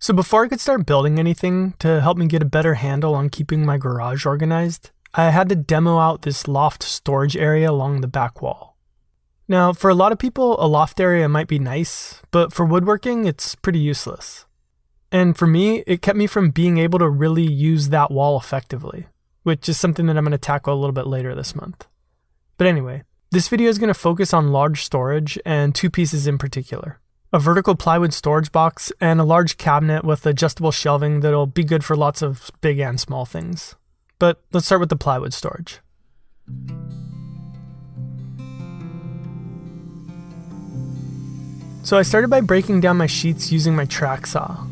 So before I could start building anything to help me get a better handle on keeping my garage organized, I had to demo out this loft storage area along the back wall. Now, for a lot of people, a loft area might be nice, but for woodworking, it's pretty useless. And for me, it kept me from being able to really use that wall effectively, which is something that I'm going to tackle a little bit later this month. But anyway, this video is going to focus on large storage and two pieces in particular a vertical plywood storage box, and a large cabinet with adjustable shelving that'll be good for lots of big and small things. But let's start with the plywood storage. So I started by breaking down my sheets using my track saw.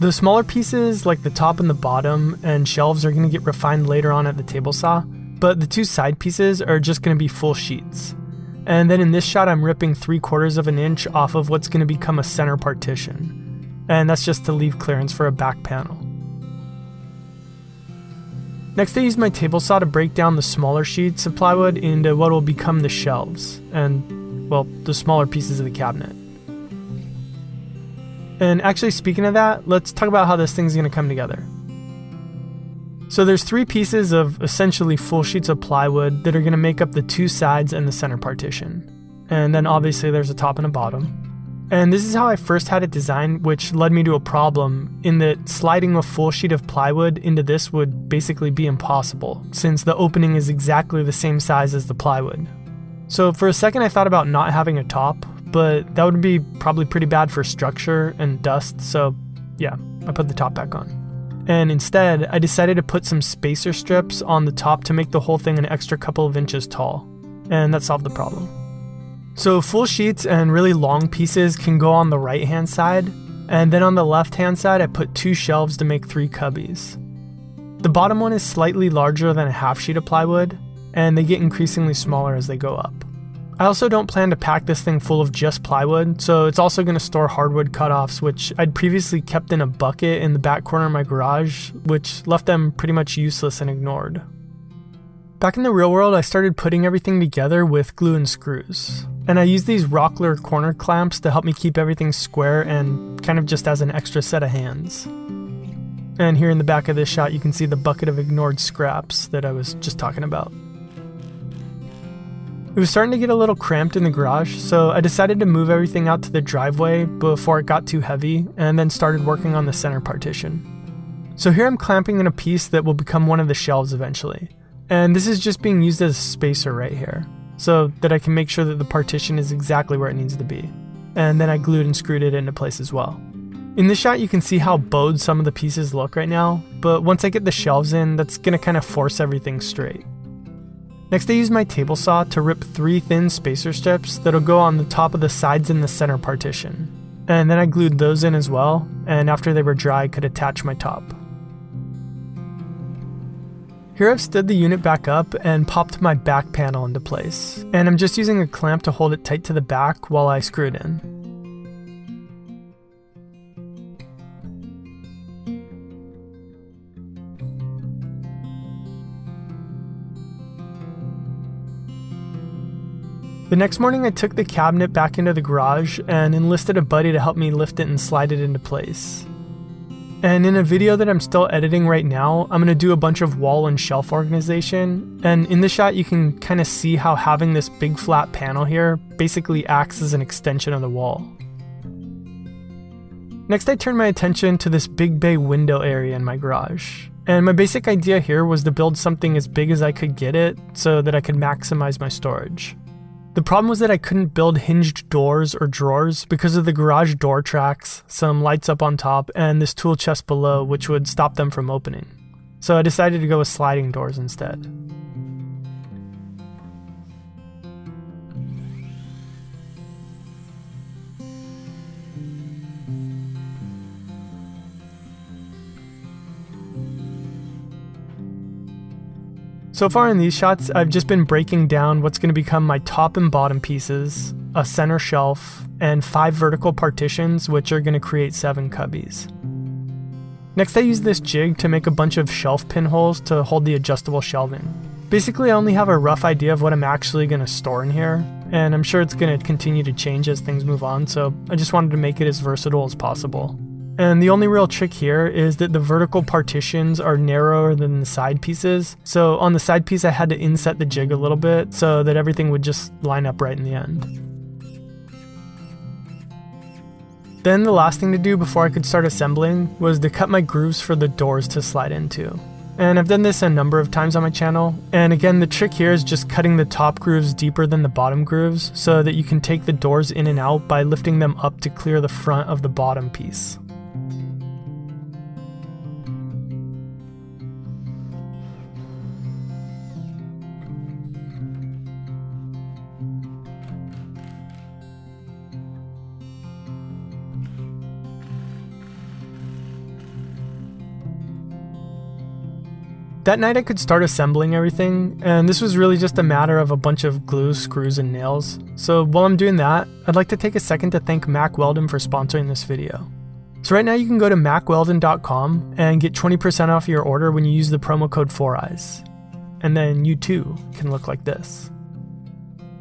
The smaller pieces, like the top and the bottom, and shelves are going to get refined later on at the table saw, but the two side pieces are just going to be full sheets. And then in this shot, I'm ripping 3 quarters of an inch off of what's going to become a center partition. And that's just to leave clearance for a back panel. Next I use my table saw to break down the smaller sheets of plywood into what will become the shelves, and, well, the smaller pieces of the cabinet. And actually speaking of that, let's talk about how this thing's going to come together. So there's three pieces of essentially full sheets of plywood that are going to make up the two sides and the center partition. And then obviously there's a top and a bottom. And this is how I first had it designed, which led me to a problem in that sliding a full sheet of plywood into this would basically be impossible, since the opening is exactly the same size as the plywood. So for a second I thought about not having a top, but that would be probably pretty bad for structure and dust, so yeah, I put the top back on. And instead, I decided to put some spacer strips on the top to make the whole thing an extra couple of inches tall. And that solved the problem. So full sheets and really long pieces can go on the right hand side, and then on the left hand side I put two shelves to make three cubbies. The bottom one is slightly larger than a half sheet of plywood, and they get increasingly smaller as they go up. I also don't plan to pack this thing full of just plywood, so it's also going to store hardwood cutoffs, which I'd previously kept in a bucket in the back corner of my garage, which left them pretty much useless and ignored. Back in the real world, I started putting everything together with glue and screws. And I used these Rockler corner clamps to help me keep everything square and kind of just as an extra set of hands. And here in the back of this shot, you can see the bucket of ignored scraps that I was just talking about. It was starting to get a little cramped in the garage, so I decided to move everything out to the driveway before it got too heavy, and then started working on the center partition. So here I'm clamping in a piece that will become one of the shelves eventually. And this is just being used as a spacer right here, so that I can make sure that the partition is exactly where it needs to be. And then I glued and screwed it into place as well. In this shot you can see how bowed some of the pieces look right now, but once I get the shelves in, that's gonna kind of force everything straight. Next I use my table saw to rip three thin spacer strips that'll go on the top of the sides in the center partition. And then I glued those in as well, and after they were dry I could attach my top. Here I've stood the unit back up and popped my back panel into place, and I'm just using a clamp to hold it tight to the back while I screw it in. The next morning, I took the cabinet back into the garage and enlisted a buddy to help me lift it and slide it into place. And in a video that I'm still editing right now, I'm going to do a bunch of wall and shelf organization. And in the shot, you can kind of see how having this big flat panel here basically acts as an extension of the wall. Next, I turned my attention to this big bay window area in my garage. And my basic idea here was to build something as big as I could get it so that I could maximize my storage. The problem was that I couldn't build hinged doors or drawers because of the garage door tracks, some lights up on top, and this tool chest below which would stop them from opening. So I decided to go with sliding doors instead. So far in these shots, I've just been breaking down what's going to become my top and bottom pieces, a center shelf, and five vertical partitions which are going to create seven cubbies. Next I use this jig to make a bunch of shelf pinholes to hold the adjustable shelving. Basically I only have a rough idea of what I'm actually going to store in here, and I'm sure it's going to continue to change as things move on, so I just wanted to make it as versatile as possible. And the only real trick here is that the vertical partitions are narrower than the side pieces. So on the side piece, I had to inset the jig a little bit so that everything would just line up right in the end. Then the last thing to do before I could start assembling was to cut my grooves for the doors to slide into. And I've done this a number of times on my channel. And again, the trick here is just cutting the top grooves deeper than the bottom grooves so that you can take the doors in and out by lifting them up to clear the front of the bottom piece. That night I could start assembling everything, and this was really just a matter of a bunch of glue, screws, and nails. So while I'm doing that, I'd like to take a second to thank Mack Weldon for sponsoring this video. So right now you can go to mackweldon.com and get 20% off your order when you use the promo code 4eyes. And then you too can look like this.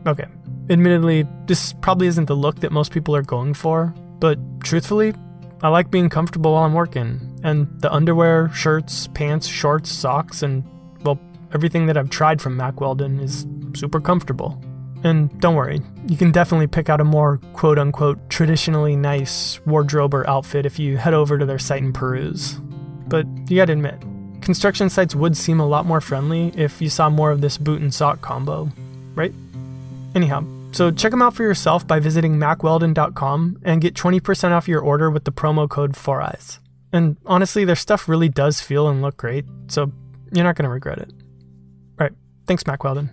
Okay, admittedly, this probably isn't the look that most people are going for, but truthfully, I like being comfortable while I'm working, and the underwear, shirts, pants, shorts, socks, and, well, everything that I've tried from Mack Weldon is super comfortable. And don't worry, you can definitely pick out a more quote unquote traditionally nice wardrobe or outfit if you head over to their site and peruse. But you gotta admit, construction sites would seem a lot more friendly if you saw more of this boot and sock combo, right? Anyhow, so check them out for yourself by visiting mackweldon.com and get 20% off your order with the promo code 4eyes. And honestly, their stuff really does feel and look great, so you're not going to regret it. All right, thanks Mack Weldon.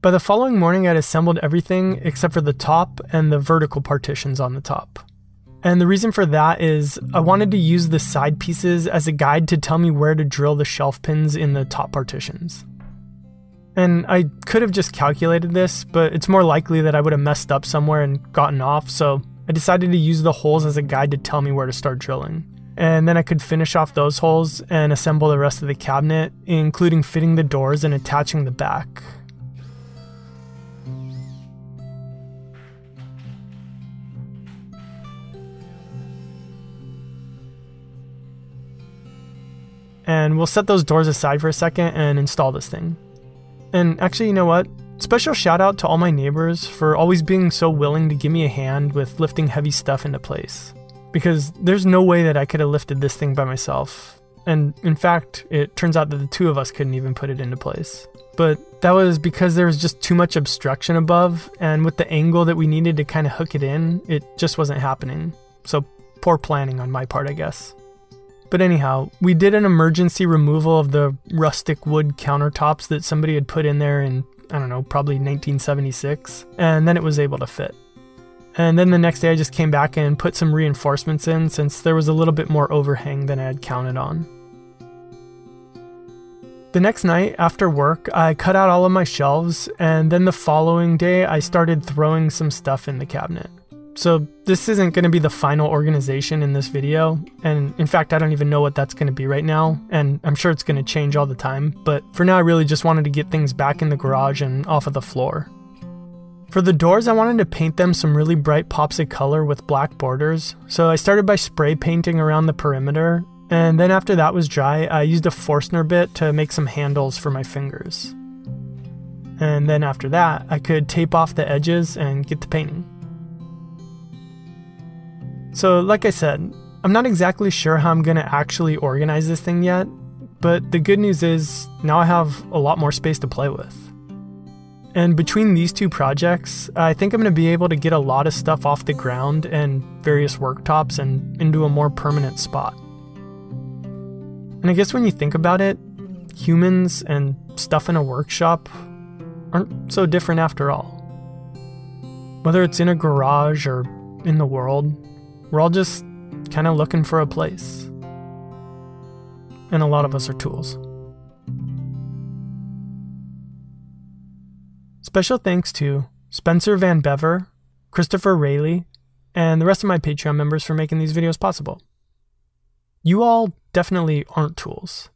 By the following morning, I'd assembled everything except for the top and the vertical partitions on the top. And the reason for that is I wanted to use the side pieces as a guide to tell me where to drill the shelf pins in the top partitions. And I could have just calculated this, but it's more likely that I would have messed up somewhere and gotten off, so I decided to use the holes as a guide to tell me where to start drilling. And then I could finish off those holes and assemble the rest of the cabinet, including fitting the doors and attaching the back. And we'll set those doors aside for a second and install this thing. And actually, you know what? Special shout out to all my neighbors for always being so willing to give me a hand with lifting heavy stuff into place. Because there's no way that I could have lifted this thing by myself. And in fact, it turns out that the two of us couldn't even put it into place. But that was because there was just too much obstruction above, and with the angle that we needed to kind of hook it in, it just wasn't happening. So poor planning on my part, I guess. But anyhow, we did an emergency removal of the rustic wood countertops that somebody had put in there in, I don't know, probably 1976, and then it was able to fit. And then the next day I just came back and put some reinforcements in since there was a little bit more overhang than I had counted on. The next night after work, I cut out all of my shelves, and then the following day I started throwing some stuff in the cabinet. So this isn't going to be the final organization in this video, and in fact I don't even know what that's going to be right now, and I'm sure it's going to change all the time, but for now I really just wanted to get things back in the garage and off of the floor. For the doors I wanted to paint them some really bright pops of color with black borders, so I started by spray painting around the perimeter, and then after that was dry I used a Forstner bit to make some handles for my fingers. And then after that I could tape off the edges and get to painting. So, like I said, I'm not exactly sure how I'm going to actually organize this thing yet, but the good news is now I have a lot more space to play with. And between these two projects, I think I'm going to be able to get a lot of stuff off the ground and various worktops and into a more permanent spot. And I guess when you think about it, humans and stuff in a workshop aren't so different after all. Whether it's in a garage or in the world, we're all just kind of looking for a place. And a lot of us are tools. Special thanks to Spencer Van Bever, Christopher Rayleigh, and the rest of my Patreon members for making these videos possible. You all definitely aren't tools.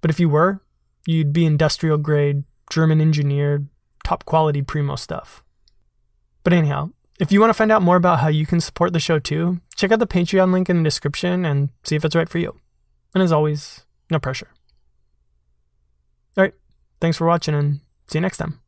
But if you were, you'd be industrial grade, German engineered, top quality primo stuff. But anyhow, If you want to find out more about how you can support the show too, check out the Patreon link in the description and see if it's right for you. And as always, no pressure. All right, thanks for watching and see you next time.